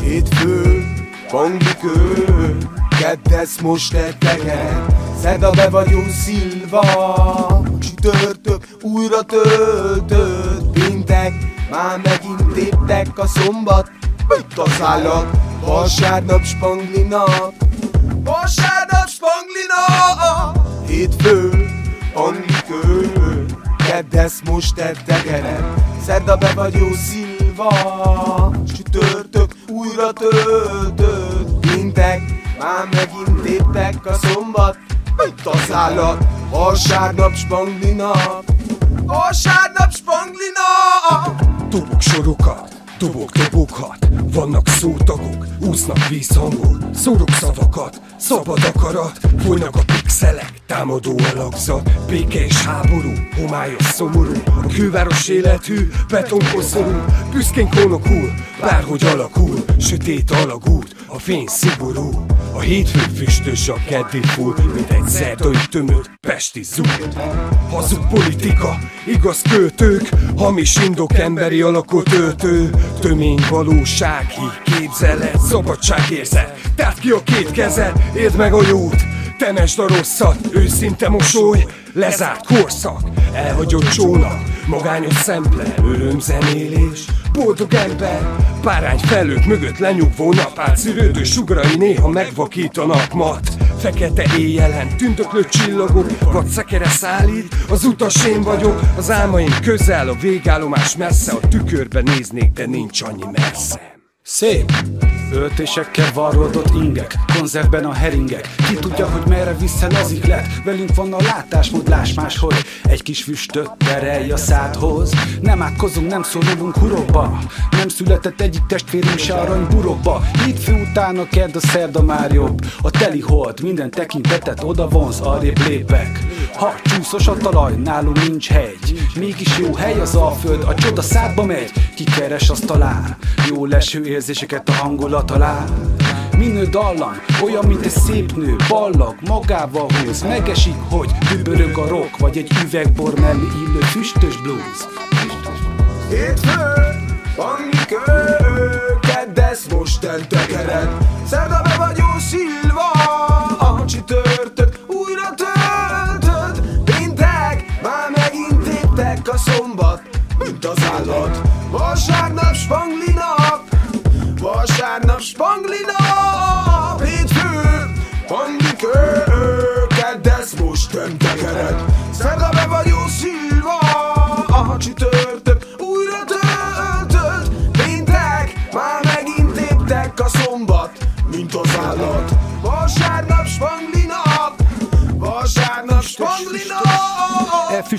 Hétfő, pandikő, keddesz most tetteket, Szeda be vagyunk szilva, csütörtök újra töltött, péntek, már megint téptek a szombat, mit a szállat, vasárnap spangli nap, vasárnap Keddesz most etteket Szerda be vagyunk szilva Csütörtök újra töltött. Péntek, már megint téptek a szombat Itt az állat. Vasárnap spangli nap Vasárnap spangli nap. Tubok sorokat, tubok dobokat Vannak szótagok, úsznak vízhangok. Szórok szavakat, szabad akarat. Folynak a pixelek, támadó alakzat Béke háború, homályos szomorú. A kőváros élethű, betonkoszorú Büszkén konokul, bárhogy alakul. Sötét alagút, a fény szigorú A hétfő füstös, a keddi full Mint egy szerdai tömött pesti zúg Hazug politika, igaz költők Hamis indok, emberi alakot öltő. Tömény valóság, híg képzelet Szabadságérzet, tehát ki a két kezed Érd meg a jót, temesd a rosszat Őszinte mosoly, lezárt korszak. Elhagyott csónak, magányos szemple Örömzenélés, boldog ember. Párány felőtt mögött lenyugvó napát Szűrődő sugrai néha megvakítanak mat Fekete éjjelen tündöklő csillagok Vagy szekere szállít, az utas én vagyok Az álmaim közel, a végállomás messze. A tükörbe néznék, de nincs annyi messze Szép! Öltésekkel varrodott ingek, konzervben a heringek. Ki tudja, hogy merre vissza az ihlet Velünk van a látásmód, láss máshogy. Egy kis füstöt terelj a szádhoz. Nem ákkozunk, nem szorulunk hurokba. Nem született egyik testvérünk se arany burokba. Hétfő után a kedd, a szerda már jobb. A teli hold, minden tekintetet oda vonz, arrébb lépek. Ha csúszos a talaj, nálunk nincs hegy. Mégis jó hely az alföld, a csoda szádba megy. Ki keres, azt talál Jó leső érzéseket a hangulat alá Minő dallam, olyan, mint egy szép nő Ballag, magával húz, megesik, hogy Dübörög a rock, vagy egy üvegbor mellé illő füstös blues. Hétfő, panglikő Keddesz most tentekered Szerda be vagyunk szilva Vasárnap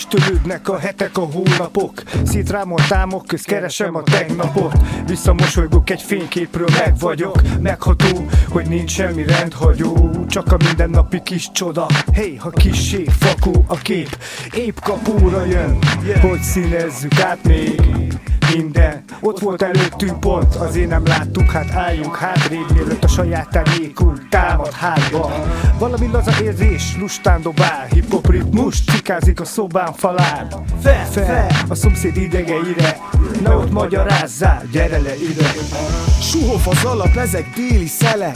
Elfüstölődnek a hetek, a hónapok. Szétrámolt álmok köz keresem a tegnapot. Visszamosolygok egy fényképről, meg vagyok Megható, hogy nincs semmi rendhagyó. Csak a mindennapi kis csoda. Hey, ha kissé fakó a kép. Épp kapóra jön, hogy színezzük át még minden. Ott volt előttünk pont, azért nem láttuk. Hát álljunk hátrébb, mielőtt a saját árnyékunk támad hátba. Valami laza érzés, lustán dobál Hip-hop ritmus, cikázik a szobán falán. Fel, fel, a szomszéd idegeire. Na ott magyarázzál, gyere le ide. Suhof az alap, ezek déli szelek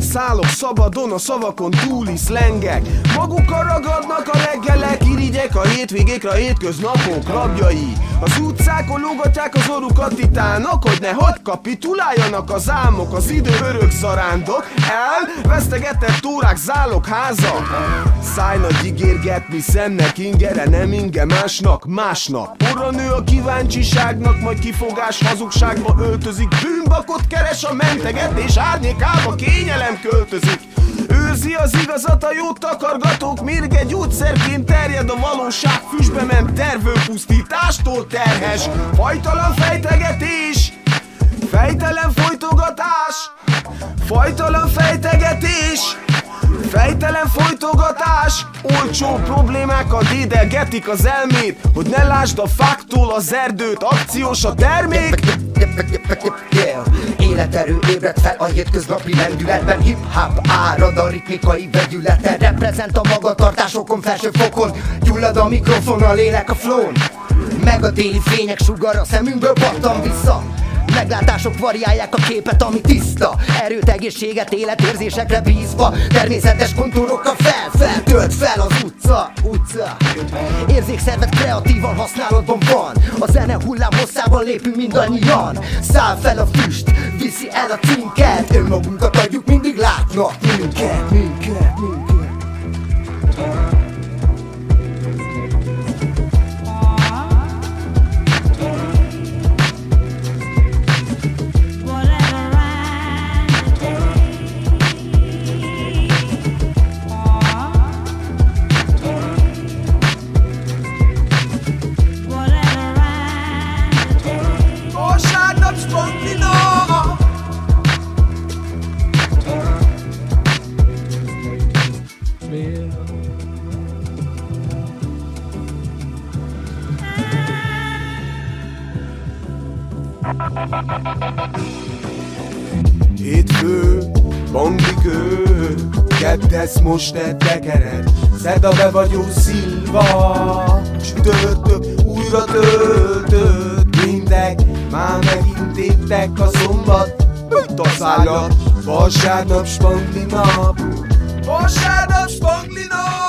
Szállok szabadon, a szavakon túli szlengek. Magukra ragadnak a reggelek Irigyek a hétvégékre, a hétköznapok rabjai. Az utcákon lógatják az orukat titánok Hogy nehogy kapituláljanak az álmok Az idő örök zarándok. Elvesztegetett órák zálog háza Száj nagy ígérgetni szemnek ingere Nem inge másnak, másnak. Orra nő a kíváncsiságnak Majd kifogás hazugságba öltözik. Bűnbakot keres a mentegetés Árnyékába kényelem költözik. Őrzi az igazat a jót takargatók Mérge gyógyszerként terjed a valóság. Füstbe ment tervő pusztítástól terhes Fajtalan fejtegetés Fejtelen folytogatás Fajtalan fejtegetés Fejtelen folytogatás. Olcsó problémákat dédelgetik az elmét Hogy ne lásd a fáktól az erdőt Akciós a termék Yeah. Életerő ébred fel a hétköznapi lendületben. Hip-hop árad a ritmikai vegyülete Reprezent a magatartásokon felső fokon. Gyullad a mikrofon, a lélek a flón. Meg a téli fények sugara szemünkből pattan vissza Meglátások variálják a képet, ami tiszta. Erőt, egészséget, életérzésekre bízva. Természetes kontúrokkal fel, fel, tölt fel az utca, utca. Érzékszervet kreatívan használatban van A zene hullám hosszában lépünk mindannyian. Száll fel a füst, viszi el a cinket Önmagunkat adjuk, mindig látnak minket, minket, most ne tekered. Szerda be vagyó szilva, csütörtök újra töltött Mindek, már megint Péntek a szombat, mint a szája Vasárnap spangli nap. Vasárnap spangli nap.